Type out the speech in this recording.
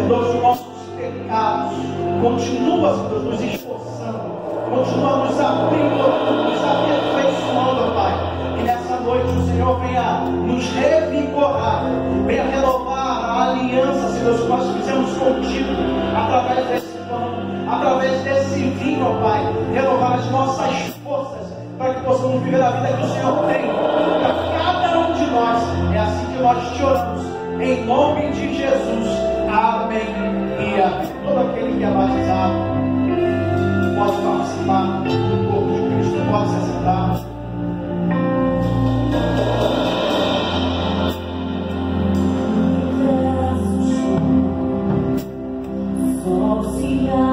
perdoa os nossos pecados, continua, Deus, nos esforçando, continua nos aprimorando, nos aperfeiçoando, Pai. Que nessa noite o Senhor venha nos revigorar, venha renovar a aliança, Senhor, que nós fizemos contigo, através desse pão, através desse vinho, ó Pai, renovar as nossas forças, para que possamos viver a vida que o Senhor tem para cada um de nós. É assim que nós te oramos, em nome de Jesus. Amém e amém. Todo aquele que é batizado pode participar do corpo de Cristo, pode se assentar. Derramou